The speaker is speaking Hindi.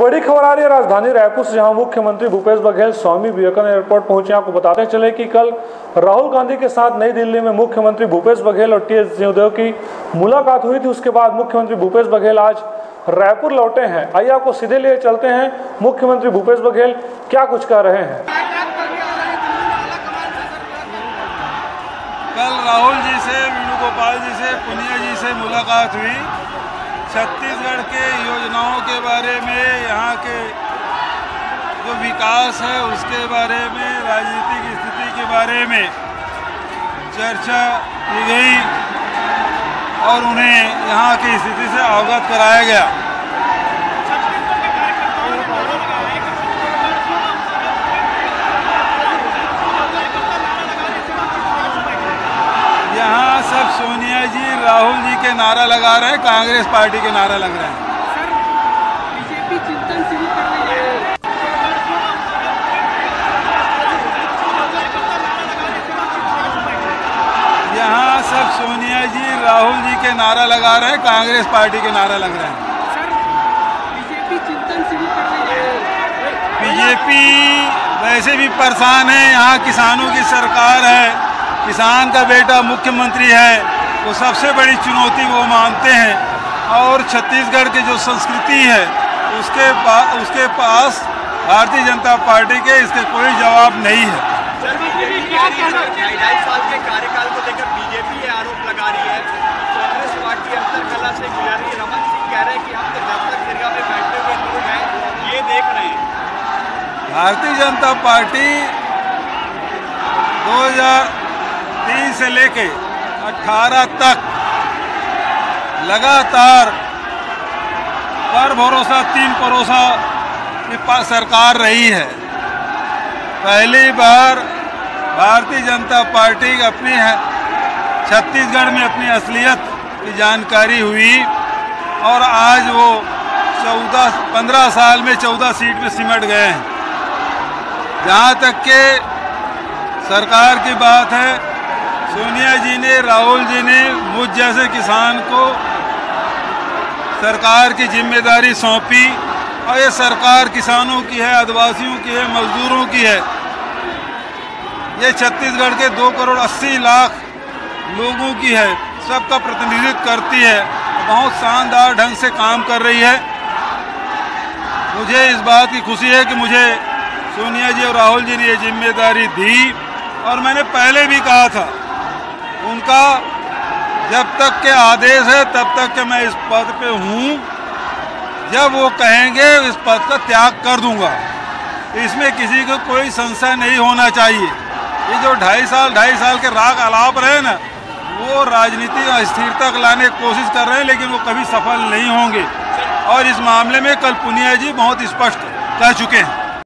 बड़ी खबर आ रही है राजधानी रायपुर से, जहाँ मुख्यमंत्री भूपेश बघेल, स्वामी विवेकानंद एयरपोर्ट पहुँचे। आपको बताते चले कि कल राहुल गांधी के साथ नई दिल्ली में मुख्यमंत्री भूपेश बघेल और टी एस सिंहदेव की मुलाकात हुई थी। उसके बाद मुख्यमंत्री भूपेश बघेल आज रायपुर लौटे हैं। आइए आपको सीधे लिए चलते हैं। मुख्यमंत्री भूपेश बघेल क्या कुछ कह रहे हैं? कल राहुल जी से वेणुगोपाल जी से, पुनिया जी से मुलाकात हुई। छत्तीसगढ़ के योजनाओं के बारे में, यहाँ के जो विकास है, उसके बारे में, राजनीतिक स्थिति के बारे में चर्चा की गई और उन्हें यहाँ की स्थिति से अवगत कराया गया यहाँ सब सोनिया जी राहुल जी के नारा लगा रहे हैं, कांग्रेस पार्टी के नारा लग रहे हैं। यहाँ सब सोनिया जी, राहुल जी के नारा लगा रहे हैं, कांग्रेस पार्टी के नारा लग रही है। बीजेपी वैसे भी परेशान है, यहाँ किसानों की सरकार है, किसान का बेटा मुख्यमंत्री है। वो सबसे बड़ी चुनौती वो मानते हैं। और छत्तीसगढ़ की जो संस्कृति है उसके पा, उसके पास भारतीय जनता पार्टी के इसके कोई जवाब नहीं है। बीजेपी कह रही ढाई ढाई साल के कार्यकाल को लेकर बीजेपी आरोप लगा रही है। कांग्रेस पार्टी अंतरकला से गुजर रही रमन सिंह कह रहे हैं कि हम तो जब तक में बैठे हुए लोग हैं ये देख रहे हैं। भारतीय जनता पार्टी 2003 से लेके 18 तक। लगातार पर भरोसा, तीन भरोसा की सरकार रही है। पहली बार भारतीय जनता पार्टी अपनी है, छत्तीसगढ़ में अपनी असलियत की जानकारी हुई और आज वो चौदह, पंद्रह साल में चौदह सीट में सिमट गए हैं। जहाँ तक के सरकार की बात है सोनिया जी ने, राहुल जी ने मुझ जैसे किसान को सरकार की ज़िम्मेदारी सौंपी और ये सरकार किसानों की है, आदिवासियों की है, मजदूरों की है। ये छत्तीसगढ़ के दो करोड़ अस्सी लाख लोगों की है, सबका प्रतिनिधित्व करती है, बहुत शानदार ढंग से काम कर रही है। मुझे इस बात की खुशी है कि मुझे सोनिया जी और राहुल जी ने ये ज़िम्मेदारी दी और मैंने पहले भी कहा था उनका जब तक के आदेश है, तब तक के मैं इस पद पे हूँ। जब वो कहेंगे, इस पद का त्याग कर दूँगा। इसमें किसी को कोई संशय नहीं होना चाहिए। ये जो ढाई साल ढाई साल के राग अलाप रहे ना, वो राजनीति और स्थिरता लाने की कोशिश कर रहे हैं, लेकिन वो कभी सफल नहीं होंगे। और इस मामले में कल पुनिया जी बहुत स्पष्ट कह चुके हैं।